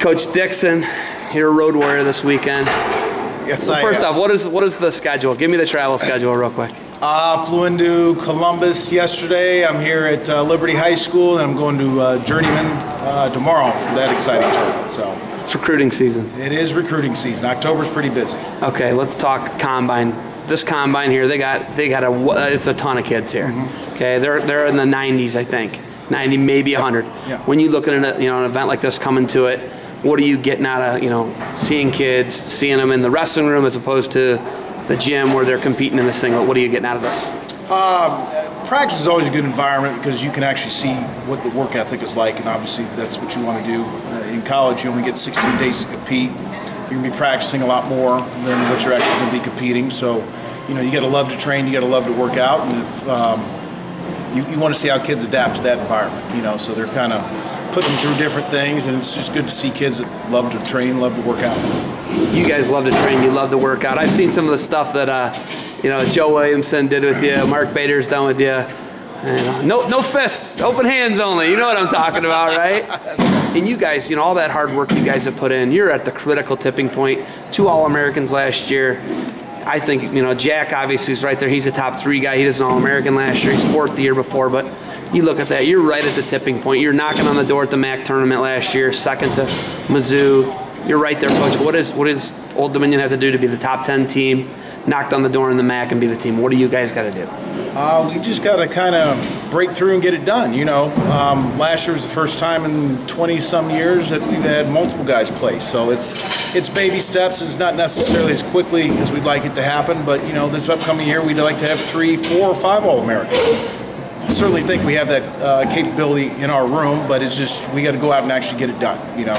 Coach Dixon, you're a road warrior this weekend. Yes, So I first am. off, what is what is the schedule? Give me the travel schedule real quick. Uh, flew into Columbus yesterday. I'm here at uh, Liberty High School, and I'm going to uh, Journeymen uh, tomorrow for that exciting tournament. So It's recruiting season. it is recruiting season. October's pretty busy. Okay, let's talk combine. This combine here, they got they got a uh, it's a ton of kids here. Mm-hmm. Okay, they're they're in the 90s, I think, 90 maybe 100. Yeah. When you look at an, you know an event like this coming to it, what are you getting out of you know seeing kids, seeing them in the wrestling room as opposed to the gym where they're competing in the singlet? What are you getting out of this? Practice is always a good environment because you can actually see what the work ethic is like, and obviously that's what you want to do. Uh, in college, you only get 16 days to compete. You're going to be practicing a lot more than what you're actually going to be competing. So, you know, you got to love to train, you got to love to work out, and if um, you, you want to see how kids adapt to that environment, you know, so they're kind of putting them through different things, and it's just good to see kids that love to train, love to work out. you guys love to train, you love to work out. I've seen some of the stuff that uh, you know Joe Williamson did with you, Mark Bader's done with you. And, uh, no, no fists, open hands only. You know what I'm talking about, right? And you guys, you know, all that hard work you guys have put in. You're at the critical tipping point. Two All Americans last year. I think you know Jack obviously is right there. He's a top three guy. He was an All American last year. He's fourth the year before, but you look at that. You're right at the tipping point. You're knocking on the door at the MAC tournament last year, second to Mizzou. You're right there, coach. What is what is Old Dominion have to do to be the top ten team? Knock on the door in the MAC and be the team. What do you guys got to do? Uh, we just got to kind of break through and get it done. You know, um, last year was the first time in 20 some years that we've had multiple guys play. So it's it's baby steps. It's not necessarily as quickly as we'd like it to happen, but you know, this upcoming year we'd like to have three, four, or five All Americans. Certainly think we have that uh, capability in our room, but it's just we got to go out and actually get it done. You know,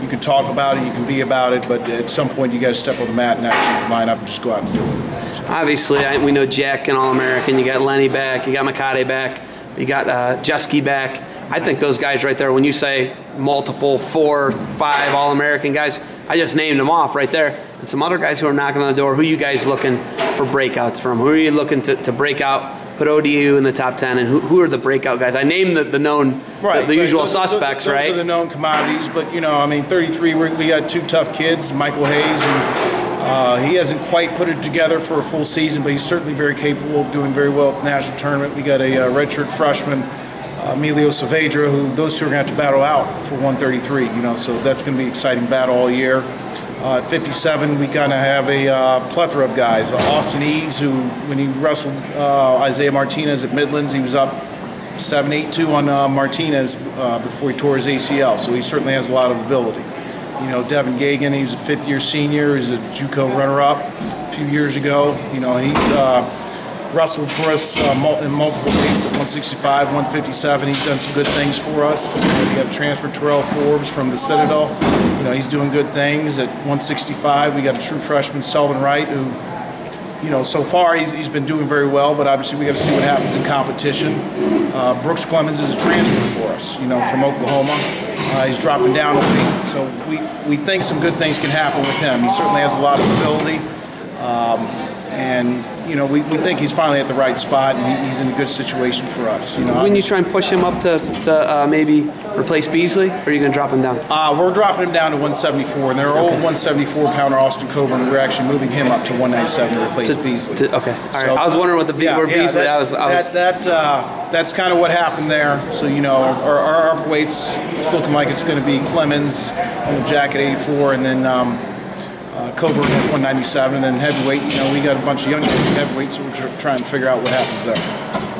you can talk about it, you can be about it, but at some point you got to step on the mat and actually line up and just go out and do it. Obviously, I, we know Jack and All American. You got Lenny back. You got Makade back. You got uh, Jesky back. I think those guys right there. When you say multiple, four, five All American guys, I just named them off right there. And some other guys who are knocking on the door. Who you guys looking for breakouts from? Who are you looking to, to break out? Put ODU in the top ten, and who, who are the breakout guys? I named the, the known, the, the usual Those- those- suspects, those right? are the known commodities, but you know, I mean, 33. We, we got two tough kids, Michael Hayes, and uh, he hasn't quite put it together for a full season, but he's certainly very capable of doing very well at the national tournament. We got a uh, redshirt freshman, uh, Emilio Saavedra, who those two are going to have to battle out for 133. You know, so that's going to be an exciting battle all year. Uh, at 57, we kind of have a uh, plethora of guys. Austin Eads, who, when he wrestled uh, Isaiah Martinez at Midlands, he was up 7-8-2 on uh, Martinez uh, before he tore his ACL, so he certainly has a lot of ability. You know, Devin Gagan, he's a fifth-year senior. He's a JUCO runner-up a few years ago. You know, he's uh, wrestled for us uh, in multiple weights at 165, 157. He's done some good things for us. We have transfer Terrell Forbes from the Citadel. You know, he's doing good things at 165. We got a true freshman, Selvin Wright, who you know, so far he's, he's been doing very well, but obviously we got to see what happens in competition. Uh, Brooks Clemens is a transfer for us, you know, from Oklahoma. Uh, he's dropping down a week, so we, we think some good things can happen with him. He certainly has a lot of ability, um, and you know, we, we think he's finally at the right spot, and he, he's in a good situation for us. You know, When you try and push him up to, to uh, maybe replace Beasley, or are you going to drop him down? Uh, we're dropping him down to 174, and their old 174 pounder Austin Coburn, we're actually moving him up to 197 to replace To- Beasley. to- okay. All right. I was wondering what the Be- where Beasley- That, I was- I was- that, that, uh, that's kind of what happened there. So you know, our, our upper weights it's looking like it's going to be Clemens, you know, Jack at 84, and then um, Coburn at 197, and then heavyweight. You know, we got a bunch of young kids at heavyweight, so we're tr- trying to figure out what happens there.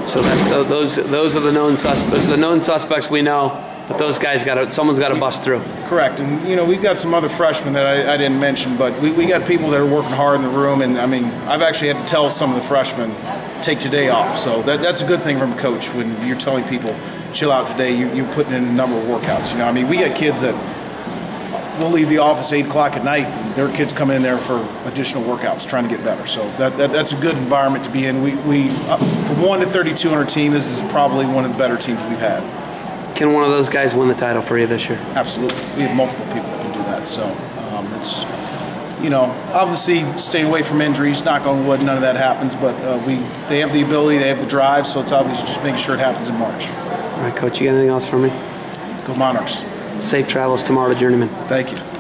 So that those those are the known suspects. The known suspects we know, but those guys got to someone's got to bust through. Correct, and you know we've got some other freshmen that I, I didn't mention, but we, we got people that are working hard in the room, and I mean I've actually had to tell some of the freshmen take today off, so that, that's a good thing from a coach when you're telling people chill out today. You, you're putting in a number of workouts. You know, I mean we got kids that will leave the office eight o'clock at night, and their kids come in there for additional workouts, trying to get better. So that, that that's a good environment to be in. We we uh, from one to 32 on our team, this is probably one of the better teams we've had. Can one of those guys win the title for you this year? Absolutely. We have multiple people that can do that. So um, it's, you know, obviously staying away from injuries, knock on wood, none of that happens, but uh, we they have the ability, they have the drive, so it's obviously just making sure it happens in March. All right, coach. You got anything else for me? Go Monarchs. Safe travels tomorrow to Journeymen. Thank you.